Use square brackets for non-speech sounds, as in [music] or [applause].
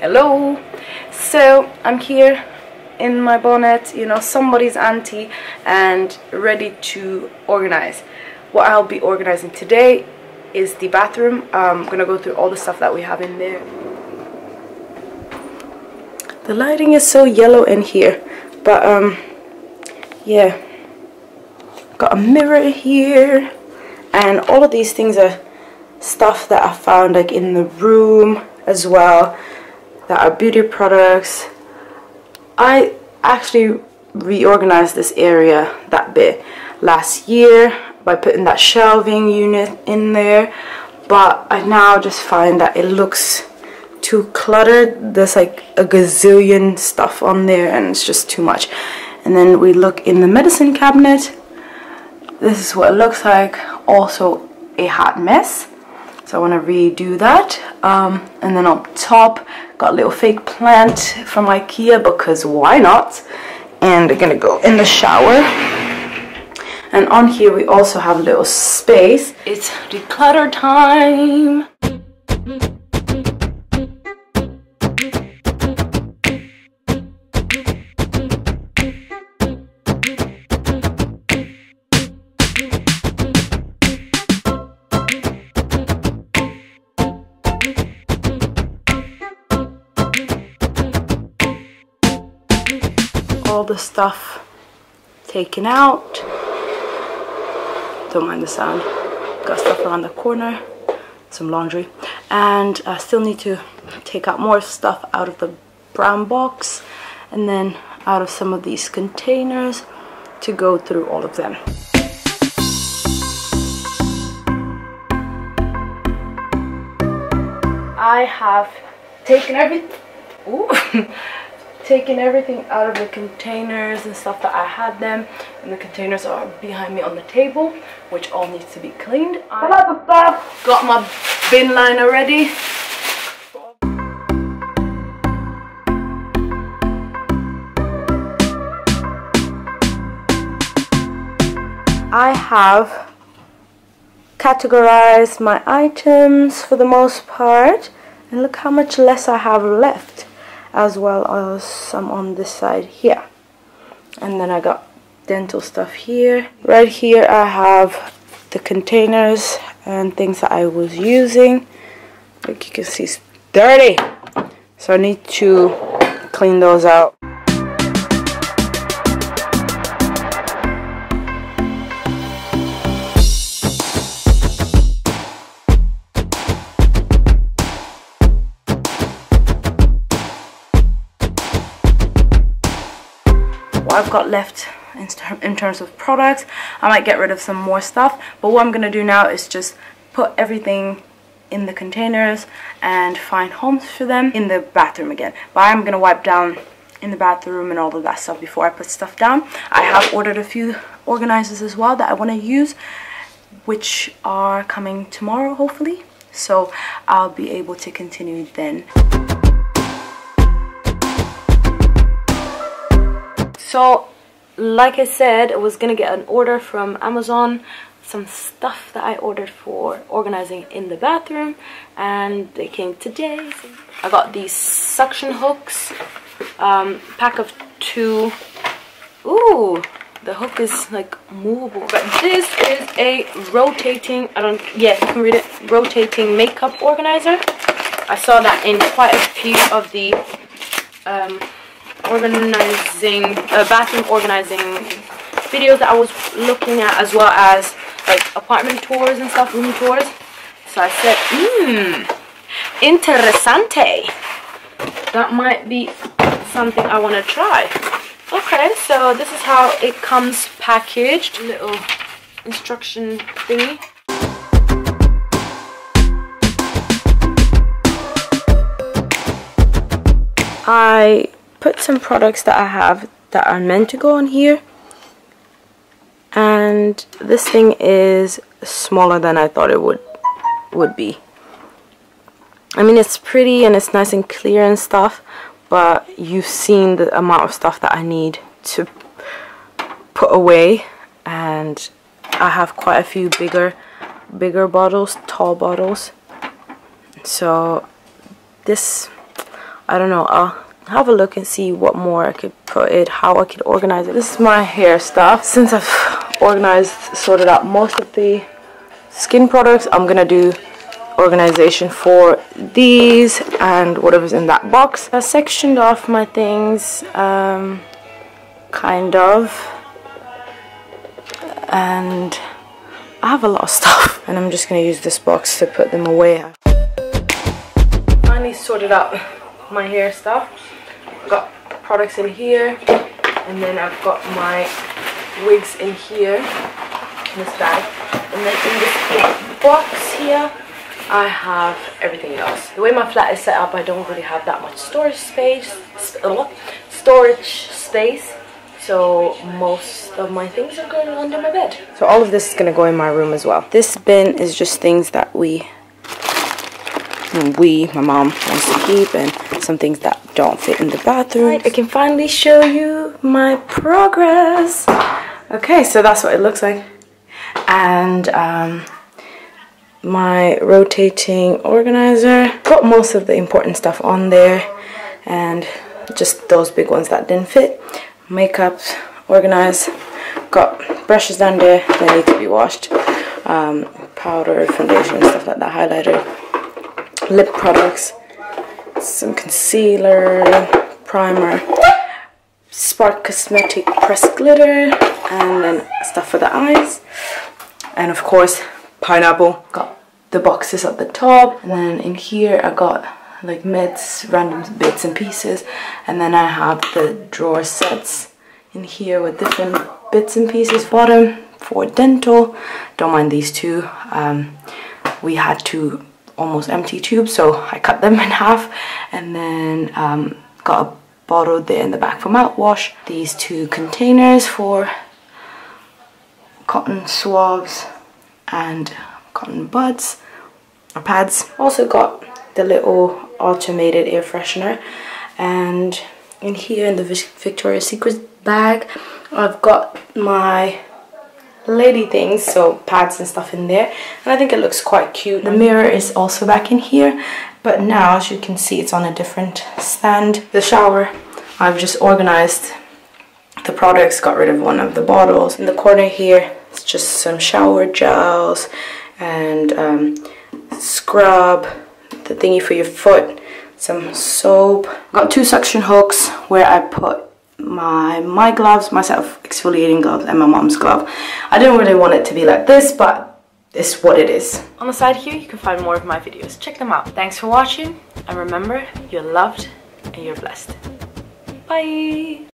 Hello! So I'm here in my bonnet, you know, somebody's auntie and ready to organize. What I'll be organizing today is the bathroom. I'm gonna go through all the stuff that we have in there. The lighting is so yellow in here, but um, yeah. Got a mirror here, and all of these things are stuff that I found like in the room as well that are beauty products. I actually reorganized this area that bit last year by putting that shelving unit in there but I now just find that it looks too cluttered there's like a gazillion stuff on there and it's just too much and then we look in the medicine cabinet this is what it looks like. Also a hot mess. So I want to redo that. Um, and then on top got a little fake plant from Ikea because why not? And we're gonna go in the shower. And on here we also have a little space. It's declutter time all the stuff taken out. Don't mind the sound. Got stuff around the corner, some laundry. And I still need to take out more stuff out of the brown box and then out of some of these containers to go through all of them. I have taken everything. [laughs] Taking everything out of the containers and stuff that I had them and the containers are behind me on the table which all needs to be cleaned. I got my bin liner ready. I have categorized my items for the most part and look how much less I have left as well as some on this side here. And then I got dental stuff here. Right here I have the containers and things that I was using. Like you can see it's dirty. So I need to clean those out I've got left in, in terms of products. I might get rid of some more stuff, but what I'm going to do now is just put everything in the containers and find homes for them in the bathroom again. But I'm going to wipe down in the bathroom and all of that stuff before I put stuff down. I have ordered a few organizers as well that I want to use, which are coming tomorrow hopefully. So I'll be able to continue then. So, like I said, I was gonna get an order from Amazon, some stuff that I ordered for organizing in the bathroom, and they came today. I got these suction hooks, um, pack of two. Ooh, the hook is like movable. But this is a rotating, I don't, yeah, you can read it, rotating makeup organizer. I saw that in quite a few of the um, organizing, uh, bathroom organizing videos that I was looking at as well as like apartment tours and stuff, room tours. So I said, mmm, interessante. That might be something I want to try. Okay, so this is how it comes packaged. Little instruction thingy. I put some products that I have that are meant to go on here. And this thing is smaller than I thought it would would be. I mean it's pretty and it's nice and clear and stuff but you've seen the amount of stuff that I need to put away. And I have quite a few bigger bigger bottles tall bottles. So this I don't know I'll have a look and see what more I could put it how I could organize it. This is my hair stuff. Since I've organized sorted out most of the skin products I'm gonna do organization for these and whatever's in that box. I sectioned off my things um, kind of and I have a lot of stuff [laughs] and I'm just to use this box to put them away. Finally sorted out my hair stuff. I got products in here and then I've got my wigs in here in this bag and then in this box here I have everything else. The way my flat is set up I don't really have that much storage space, storage space so most of my things are going under my bed. So all of this is going to go in my room as well. This bin is just things that we, we, my mom wants to keep and some things that don't fit in the bathroom. Right, I can finally show you my progress. Okay, so that's what it looks like. And um, my rotating organizer. Got most of the important stuff on there and just those big ones that didn't fit makeup organized got brushes down there that need to be washed um, powder foundation stuff like that highlighter lip products some concealer primer spark cosmetic pressed glitter and then stuff for the eyes and of course pineapple got the boxes at the top and then in here I got like mids, random bits and pieces. And then I have the drawer sets in here with different bits and pieces. Bottom for dental. Don't mind these two. Um, we had two almost empty tubes, so I cut them [laughs] in half. And then um, got a bottle there in the back for mouthwash. These two containers for cotton swabs and cotton buds or pads. Also got the little automated air freshener and in here in the Victoria's Secret bag I've got my lady things so pads and stuff in there. And I think it looks quite cute. The mirror is also back in here but now as you can see it's on a different stand. The shower I've just organized the products got rid of one of the bottles. In the corner here it's just some shower gels and um, scrub the thingy for your foot, some soap. Got two suction hooks where I put my my gloves, my self-exfoliating gloves and my mom's glove. I didn't really want it to be like this, but it's what it is. On the side here, you can find more of my videos. Check them out. Thanks for watching, and remember, you're loved and you're blessed. Bye!